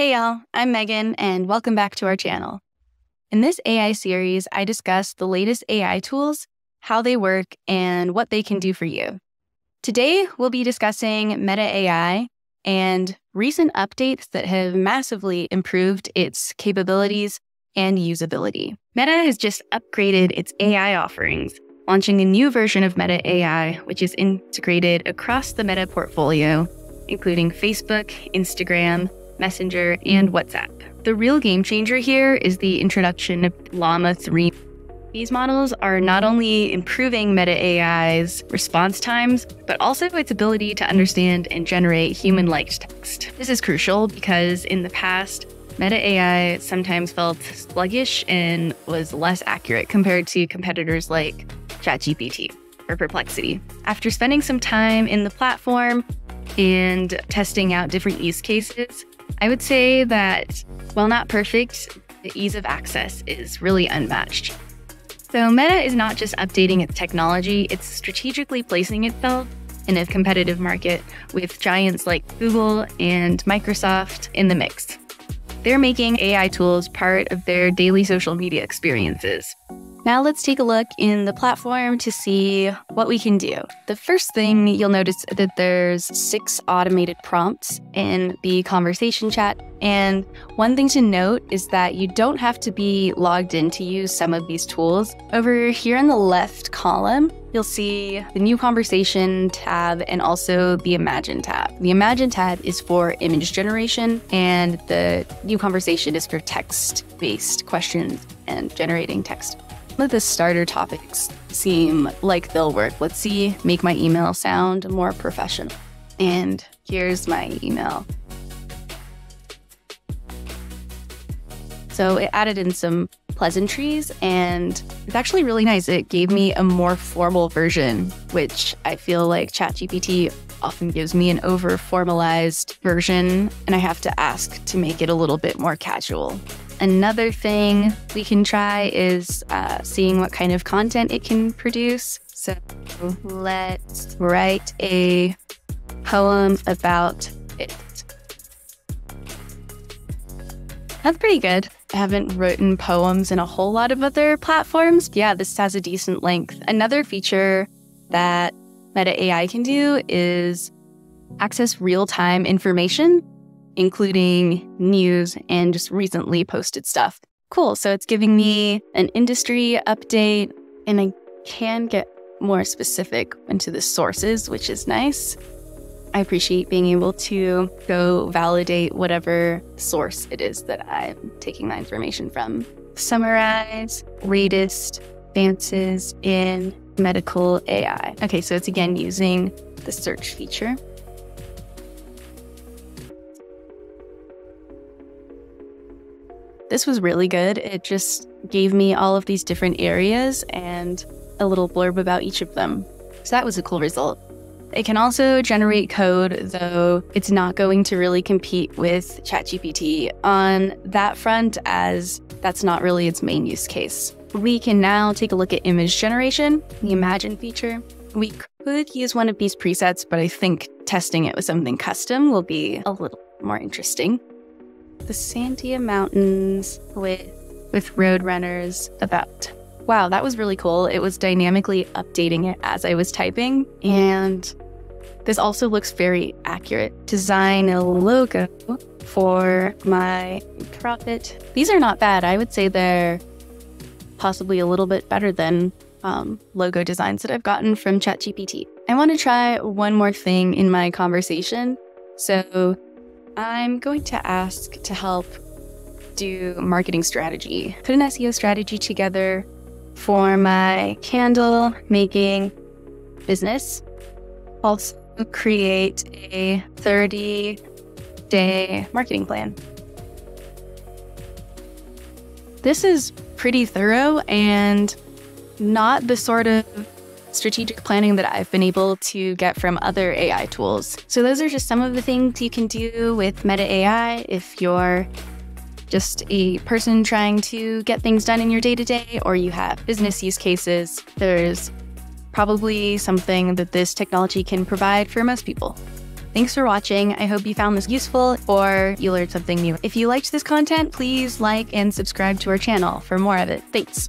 Hey y'all, I'm Megan, and welcome back to our channel. In this AI series, I discuss the latest AI tools, how they work, and what they can do for you. Today, we'll be discussing Meta AI and recent updates that have massively improved its capabilities and usability. Meta has just upgraded its AI offerings, launching a new version of Meta AI, which is integrated across the Meta portfolio, including Facebook, Instagram, Messenger, and WhatsApp. The real game changer here is the introduction of Llama 3. These models are not only improving Meta AI's response times, but also its ability to understand and generate human like text. This is crucial because in the past, Meta AI sometimes felt sluggish and was less accurate compared to competitors like ChatGPT or Perplexity. After spending some time in the platform and testing out different use cases, I would say that while not perfect, the ease of access is really unmatched. So, Meta is not just updating its technology, it's strategically placing itself in a competitive market with giants like Google and Microsoft in the mix. They're making AI tools part of their daily social media experiences. Now let's take a look in the platform to see what we can do. The first thing you'll notice that there's six automated prompts in the conversation chat. And one thing to note is that you don't have to be logged in to use some of these tools. Over here in the left column, you'll see the new conversation tab and also the imagine tab. The imagine tab is for image generation and the new conversation is for text based questions and generating text. The starter topics seem like they'll work. Let's see, make my email sound more professional. And here's my email. So it added in some pleasantries and it's actually really nice. It gave me a more formal version, which I feel like ChatGPT often gives me an over formalized version, and I have to ask to make it a little bit more casual. Another thing we can try is uh, seeing what kind of content it can produce. So let's write a poem about it. That's pretty good. I haven't written poems in a whole lot of other platforms. Yeah, this has a decent length. Another feature that Meta AI can do is access real time information including news and just recently posted stuff. Cool. So it's giving me an industry update, and I can get more specific into the sources, which is nice. I appreciate being able to go validate whatever source it is that I'm taking that information from. Summarize latest advances in medical AI. Okay, so it's again using the search feature. This was really good. It just gave me all of these different areas and a little blurb about each of them. So that was a cool result. It can also generate code, though it's not going to really compete with ChatGPT on that front, as that's not really its main use case. We can now take a look at image generation, the Imagine feature. We could use one of these presets, but I think testing it with something custom will be a little more interesting the Sandia Mountains with with Roadrunners about. Wow, that was really cool. It was dynamically updating it as I was typing and this also looks very accurate. Design a logo for my profit. These are not bad. I would say they're possibly a little bit better than um, logo designs that I've gotten from ChatGPT. I want to try one more thing in my conversation. So I'm going to ask to help do marketing strategy, put an SEO strategy together for my candle making business. Also, create a 30 day marketing plan. This is pretty thorough and not the sort of strategic planning that I've been able to get from other AI tools. So, those are just some of the things you can do with Meta AI if you're just a person trying to get things done in your day to day or you have business use cases. There's probably something that this technology can provide for most people. Thanks for watching. I hope you found this useful or you learned something new. If you liked this content, please like and subscribe to our channel for more of it. Thanks.